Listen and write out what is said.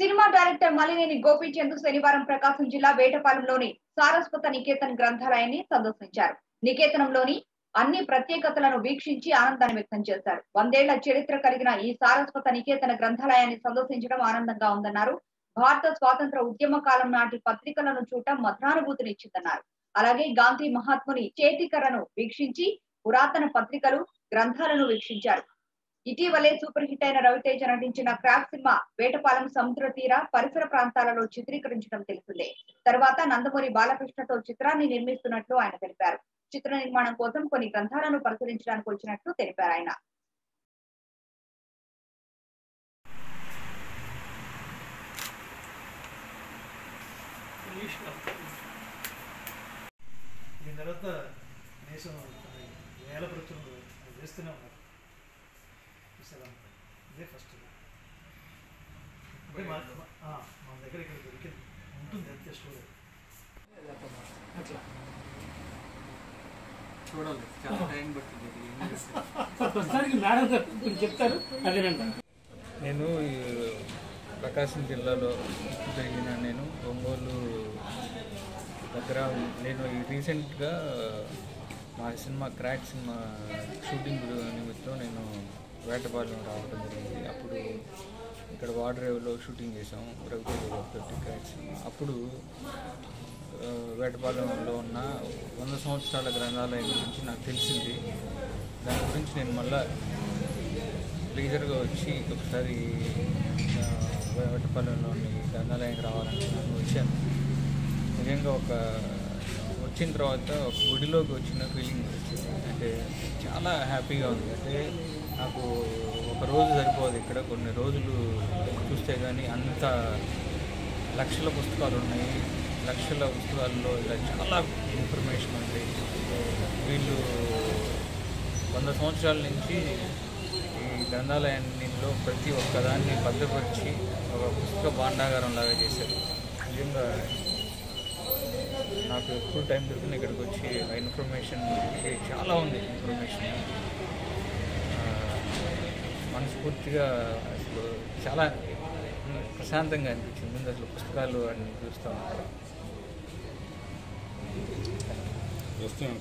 Cinema director Malineni Gopichand శనివారం ప్రకాశం జిల్లా వేటపాలెంలోని సారస్వత నికేతన్ గ్రంథాలయాన్ని సందర్శించారు. నికేతనంలోని అన్ని ప్రత్యేకతలను వీక్షించి ఆనందాన్ని వ్యక్తం చేశారు. వందేళ్ళ చరిత్ర కలిగిన ఈ సారస్వత నికేతన గ్రంథాలయాన్ని సందర్శించడం ఆనందంగా ఉందన్నారు. భారత స్వాతంత్ర ఉద్యమ కాలం నాటి పత్రికలను చూడటం మధురానుభూతినిచ్చిందన్నారు అలాగే గాంధీ మహాత్ముని చేతికరను వీక్షించి పురాతన పత్రికలు గ్రంథాలను వీక్షించారు. ఇటీవలే సూపర్ హిట్ అయిన రవితేజ నటించిన క్రాక్ సినిమా వేటపాలెం సముద్ర తీర పరిసర ప్రాంతాలలో చిత్రీకరించడం తెలిసిందే తర్వాత నందమూరి బాలకృష్ణతో చిత్రాన్ని నిర్మిస్తున్నట్లు ఆయన తెలిపారు. చిత్ర నిర్మాణం కోసం కొన్ని గ్రంథాలను పరిశీలించడానికి వచ్చినట్లు తెలిపారు ఆయన. తర్వాత దేశం వేల ప్రచురణలు చేస్తూనే ఉన్నారు. చూసారా ఇదే ఫస్ట్ అంటే మన దగ్గర ఇక్కడ దొరికింది. ఉంటుంది అంతే స్టోరీ అట్లా చూడాలి. చాలా టైం పడుతుంది ఇది. ఏం చేస్తే. ప్రస్తుతానికి మేడం గారు కొంచెం చెప్తారు నేను ఈ ప్రకాశం జిల్లాలో జరిగిన నేను ఒంగోలు దగ్గర నేను ఈ రీసెంట్గా మా సినిమా క్రాక్ సినిమా షూటింగ్ నిమిత్తం నేను వేటపాలెం రావడం జరిగింది. అప్పుడు ఇక్కడ వాడరేవులో షూటింగ్ చేసాం రవితేజ గారితో అప్పుడు వేటపాలెంలో ఉన్న వంద సంవత్సరాల గ్రంథాలయం గురించి నాకు తెలిసింది. దాని గురించి నేను మళ్ళా లీజర్గా వచ్చి ఒకసారి వేటపాలెంలోని గ్రంథాలయానికి రావాలని నేను వచ్చాను. నిజంగా ఒక వచ్చిన తర్వాత ఒక గుడిలోకి వచ్చిన ఫీలింగ్. వచ్చింది అంటే చాలా హ్యాపీగా ఉంది. అంటే నాకు ఒక రోజు సరిపోదు ఇక్కడ. కొన్ని రోజులు చూస్తే కానీ అంత లక్షల పుస్తకాలు ఉన్నాయి లక్షల పుస్తకాల్లో ఇలా చాలా ఇన్ఫర్మేషన్ ఉంది. వీళ్ళు వంద సంవత్సరాల నుంచి ఈ గ్రంథాలయంలో ప్రతి ఒక్క దాన్ని భద్రపరిచి ఒక పుస్తక భాండాగారం లాగా చేశారు. నిజంగా నాకు ఎప్పుడు టైం దొరికిన ఇక్కడికి వచ్చి ఆ ఇన్ఫర్మేషన్ చాలా ఉంది. ఇన్ఫర్మేషన్ మనస్ఫూర్తిగా అసలు చాలా ప్రశాంతంగా అనిపించింది. ముందు అసలు పుస్తకాలు అన్ని చూస్తూ ఉంటారు వస్తాను